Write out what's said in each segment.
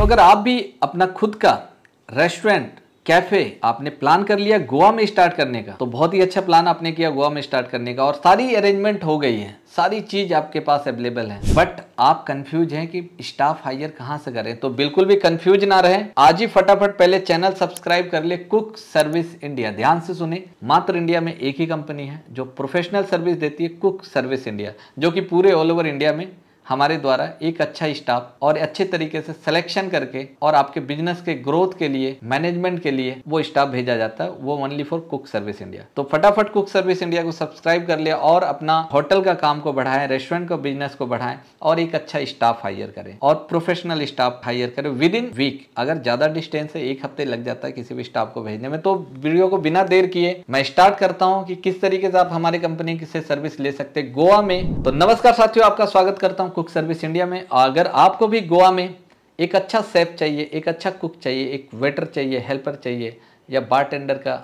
तो अगर आप भी अपना खुद का रेस्टोरेंट कैफ़े आपने प्लान कर लिया गोवा में स्टार्ट करने का तो बहुत ही अच्छा प्लान आपने किया गोवा में स्टार्ट करने का और सारी अरेंजमेंट हो गई है। सारी चीज़ आपके पास अवेलेबल है। बट आप कंफ्यूज हैं कि स्टाफ हायर कहाँ से करें? तो बिल्कुल भी कंफ्यूज ना रहे। आज ही फटाफट पहले चैनल सब्सक्राइब कर ले। कुक सर्विस इंडिया ध्यान से सुने। मात्र इंडिया में एक ही कंपनी है जो प्रोफेशनल सर्विस देती है कुक सर्विस इंडिया जो कि पूरे ऑल ओवर इंडिया में हमारे द्वारा एक अच्छा स्टाफ और अच्छे तरीके से सिलेक्शन करके और आपके बिज़नेस के ग्रोथ के लिए मैनेजमेंट के लिए वो स्टाफ भेजा जाता है, वो only for cook service India तो फटाफट कुक सर्विस इंडिया को सब्सक्राइब कर लिया और अपना होटल का काम को बढ़ाएँ रेस्टोरेंट का बिज़नेस को बढ़ाएँ और एक अच्छा स्टाफ हायर करें और प्रोफेशनल स्टाफ हायर करें विद इन वीक अगर ज़्यादा डिस्टेंस है, एक हफ़्ते लग जाता है किसी भी स्टाफ को भेजने में तो वीडियो को बिना देर किए मैं स्टार्ट करता हूँ कि किस तरीके से आप हमारी कंपनी से सर्विस ले सकते गोवा में. तो नमस्कार साथियों, आपका स्वागत करता हूँ कुक सर्विस इंडिया में, अगर आपको भी गोवा में एक अच्छा सेफ़ चाहिए, एक अच्छा कुक चाहिए, एक वेटर चाहिए, हेल्पर चाहिए, या बार का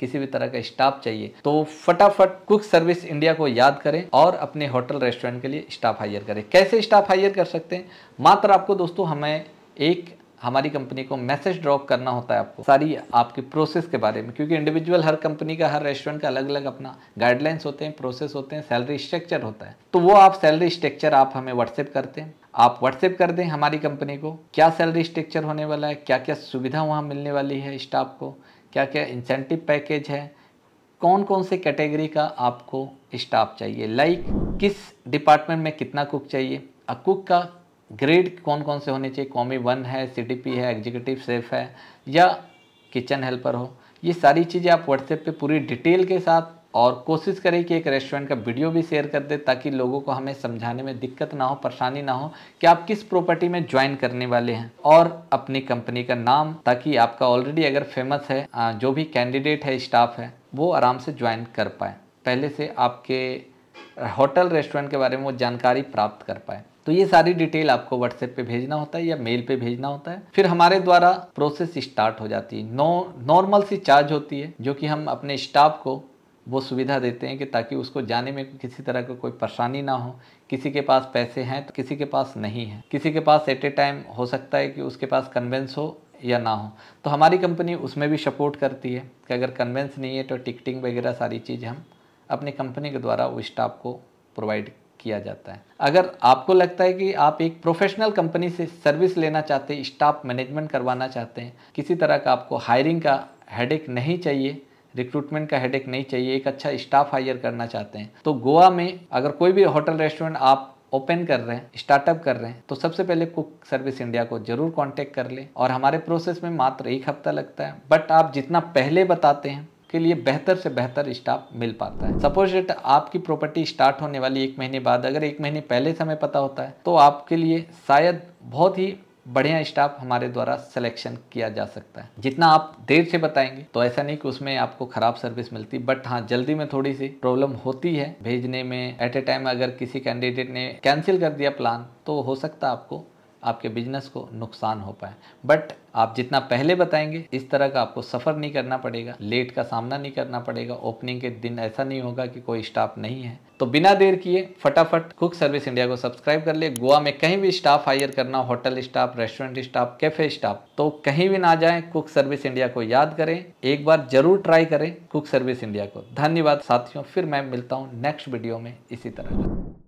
किसी भी तरह का स्टाफ चाहिए तो फटाफट कुक सर्विस इंडिया को याद करें और अपने होटल रेस्टोरेंट के लिए स्टाफ हायर करें। कैसे स्टाफ हायर कर सकते हैं? मात्र आपको दोस्तों, हमें एक हमारी कंपनी को मैसेज ड्रॉप करना होता है आपको, सारी आपकी प्रोसेस के बारे में, क्योंकि इंडिविजुअल हर कंपनी का, हर रेस्टोरेंट का अलग अलग अपना गाइडलाइंस होते हैं प्रोसेस होते हैं सैलरी स्ट्रक्चर होता है। तो वो आप सैलरी स्ट्रक्चर आप हमें व्हाट्सएप करते हैं। आप व्हाट्सएप कर दें हमारी कंपनी को, क्या सैलरी स्ट्रक्चर होने वाला है क्या क्या सुविधा वहाँ मिलने वाली है स्टाफ को क्या क्या इंसेंटिव पैकेज है कौन कौन से कैटेगरी का आपको स्टाफ चाहिए लाइक किस डिपार्टमेंट में कितना कुक चाहिए। अ कुक का ग्रेड कौन कौन से होने चाहिए? कॉमी वन है सी है एग्जीक्यूटिव सेफ़ है, या किचन हेल्पर हो। ये सारी चीज़ें आप व्हाट्सएप पे पूरी डिटेल के साथ और कोशिश करें कि एक रेस्टोरेंट का वीडियो भी शेयर कर दे, ताकि लोगों को हमें समझाने में दिक्कत ना हो, परेशानी ना हो कि आप किस प्रॉपर्टी में ज्वाइन करने वाले हैं। और अपनी कंपनी का नाम, ताकि आपका ऑलरेडी अगर फ़ेमस है जो भी कैंडिडेट है स्टाफ है, वो आराम से ज्वाइन कर पाए। पहले से आपके होटल रेस्टोरेंट के बारे में वो जानकारी प्राप्त कर पाए। तो ये सारी डिटेल आपको व्हाट्सएप पे भेजना होता है या मेल पे भेजना होता है। फिर हमारे द्वारा प्रोसेस स्टार्ट हो जाती है। नो नॉर्मल सी चार्ज होती है, जो कि हम अपने स्टाफ को वो सुविधा देते हैं कि ताकि उसको जाने में किसी तरह का को कोई परेशानी ना हो। किसी के पास पैसे हैं तो किसी के पास नहीं है। किसी के पास एट ए टाइम हो सकता है कि उसके पास कन्वेंस हो या ना हो। तो हमारी कंपनी उसमें भी सपोर्ट करती है कि अगर कन्वेंस नहीं है तो टिकटिंग वगैरह सारी चीज़ हम अपनी कंपनी के द्वारा वो स्टाफ को प्रोवाइड किया जाता है। अगर आपको लगता है कि आप एक प्रोफेशनल कंपनी से सर्विस लेना चाहते हैं स्टाफ मैनेजमेंट करवाना चाहते हैं, किसी तरह का आपको हायरिंग का हेडेक नहीं चाहिए रिक्रूटमेंट का हेडेक नहीं चाहिए, एक अच्छा स्टाफ हायर करना चाहते हैं तो गोवा में अगर कोई भी होटल रेस्टोरेंट आप ओपन कर रहे हैं स्टार्टअप कर रहे हैं तो सबसे पहले कुक सर्विस इंडिया को ज़रूर कांटेक्ट कर लें और हमारे प्रोसेस में मात्र एक हफ़्ता लगता है। बट आप जितना पहले बताते हैं के लिए बेहतर से बेहतर स्टाफ मिल पाता है। सपोज़ इट आपकी प्रॉपर्टी स्टार्ट होने वाली एक महीने बाद, अगर एक महीने पहले समय पता होता है तो आपके लिए शायद बहुत ही बढ़िया स्टाफ हमारे द्वारा सिलेक्शन किया जा सकता है। जितना आप देर से बताएँगे तो ऐसा नहीं कि उसमें आपको खराब सर्विस मिलती बट हाँ जल्दी में थोड़ी सी प्रॉब्लम होती है। भेजने में एट ए टाइम अगर किसी कैंडिडेट ने कैंसिल कर दिया प्लान तो हो सकता है आपको आपके बिज़नेस को नुकसान हो पाए। बट आप जितना पहले बताएँगे, इस तरह का आपको सफ़र नहीं करना पड़ेगा लेट का सामना नहीं करना पड़ेगा ओपनिंग के दिन ऐसा नहीं होगा कि कोई स्टाफ नहीं है। तो बिना देर किए फटाफट कुक सर्विस इंडिया को सब्सक्राइब कर ले। गोवा में कहीं भी स्टाफ हायर करना hotel staff restaurant staff cafe staff तो कहीं भी ना जाए कुक सर्विस इंडिया को याद करें। एक बार ज़रूर ट्राई करें कुक सर्विस इंडिया को। धन्यवाद साथियों, फिर मैं मिलता हूँ नेक्स्ट वीडियो में इसी तरह